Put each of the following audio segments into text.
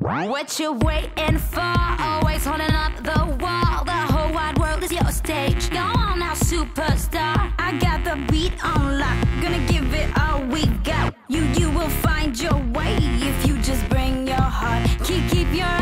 What you waiting for? Always holding up the wall. The whole wide world is your stage. Go on now, superstar. I got the beat on lock. Gonna give it all we got. You, you will find your way if you just bring your heart. Keep, keep your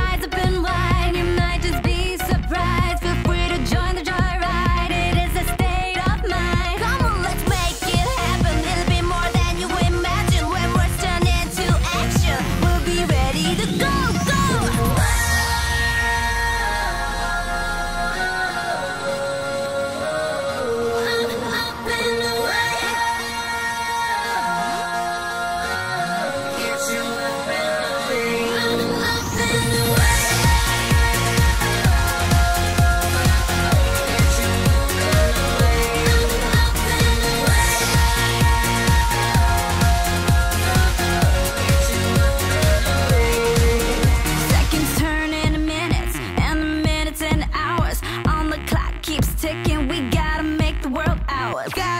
ticking. We gotta make the world ours. Gotta